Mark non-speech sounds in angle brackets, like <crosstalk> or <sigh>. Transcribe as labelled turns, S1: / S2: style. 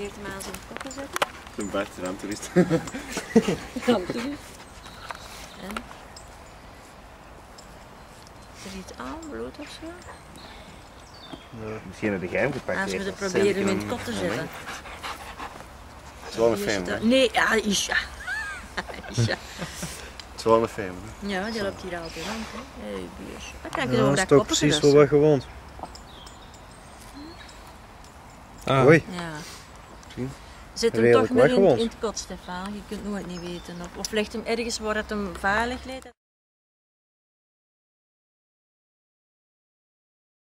S1: probeert hem aan zijn kop te zetten.
S2: Een Bert, raamtoerist. <laughs>
S1: En? Is er iets aan, bloed of zo?
S3: Misschien heb jij hem gepakt.
S1: Als we het proberen hem in het kop te zetten.
S2: Het is wel een fame.
S1: dat- Nee, ja, Isha. <laughs> Isha.
S2: Het is wel een fame. hè?
S1: Ja, die loopt hier altijd rond. hè. Hey, bier. Dan kan ik
S4: Ja, dat
S1: dat
S4: is toch precies wat we gewoond.
S5: Ah,
S4: Oei.
S1: Ja.
S2: Zien?
S1: Zit hem toch meer in, in het kot, Stefan. Je kunt nooit niet weten. Of, of ligt hem ergens waar het hem veilig ligt.